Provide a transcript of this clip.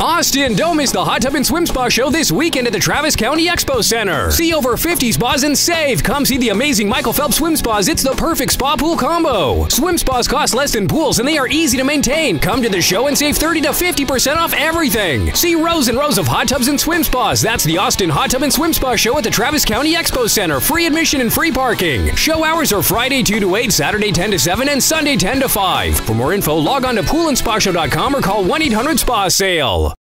Austin, don't miss the Hot Tub and Swim Spa show this weekend at the Travis County Expo Center. See over 50 spas and save. Come see the amazing Michael Phelps Swim Spas. It's the perfect spa pool combo. Swim spas cost less than pools and they are easy to maintain. Come to the show and save 30 to 50% off everything. See rows and rows of hot tubs and swim spas. That's the Austin Hot Tub and Swim Spa show at the Travis County Expo Center. Free admission and free parking. Show hours are Friday 2 to 8, Saturday 10 to 7, and Sunday 10 to 5. For more info, log on to poolandspashow.com or call 1 800 SPA SALE.